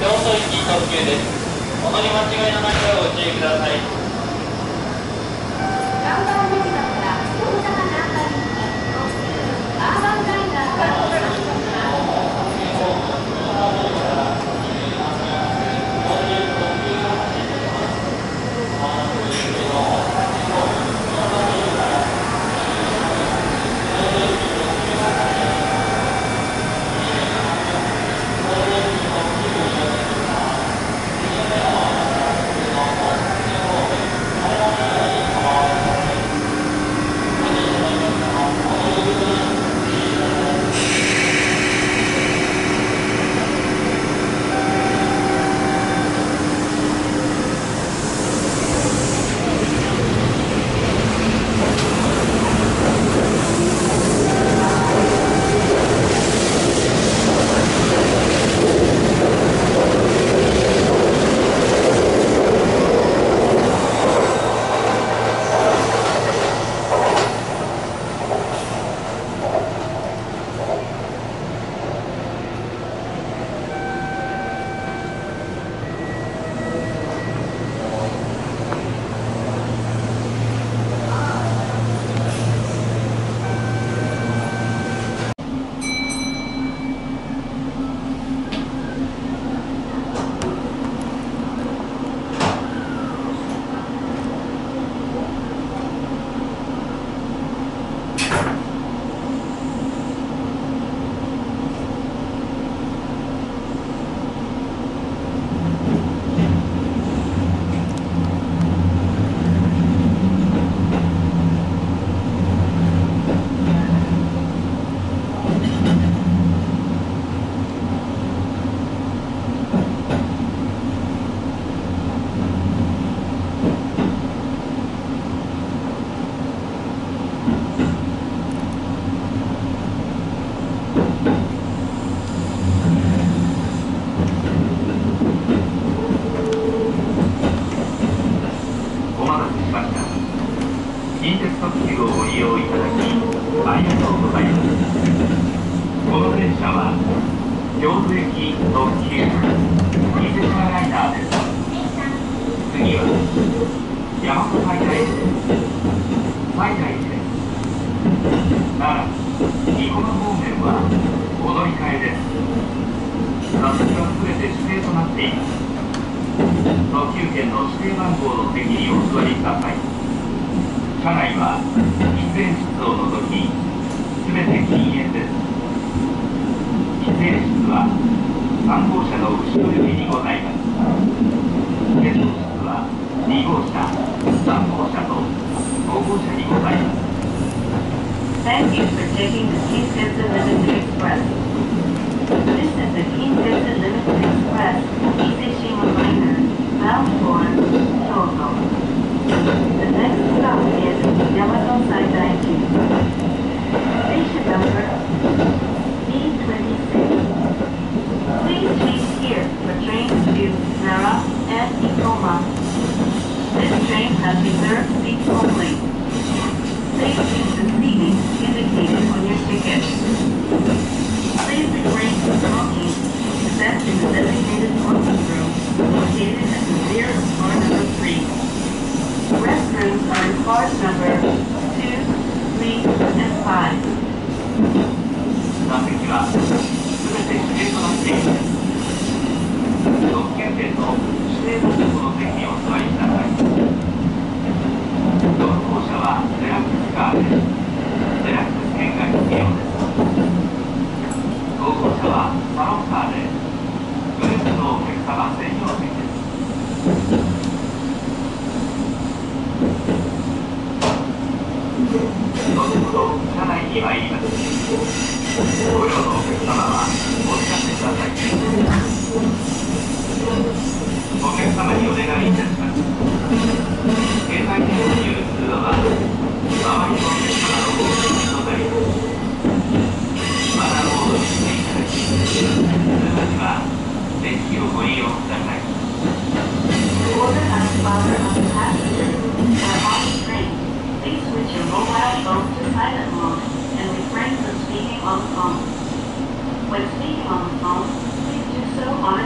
京都行き特急です。お乗り間違いのないようご注意くださいました近鉄特急をご利用いただきありがとうございますこの電車は京都駅特急伊勢車ライナーです次は大和西大寺西大寺です奈良生駒方面はお乗り換えです座席は全て指定となっています特急券の指定番号の席にお座りください。車内は喫煙室を除き全て禁煙です。喫煙室は3号車の後ろ寄りにございます。ゲスト室は2号車3号車と5号車にございます。Thank you for taking the Kintetsu Limited Express. This is the Kintetsu are に参りますご用のお客様はお知らせくださいお客様にお願いいたします携帯電話による通話は周りのお客様のご協力となりままた戻りしていただき通話には電気をご利用ください Thank you. refrain speaking on the phone. When speaking on the phone, please do so on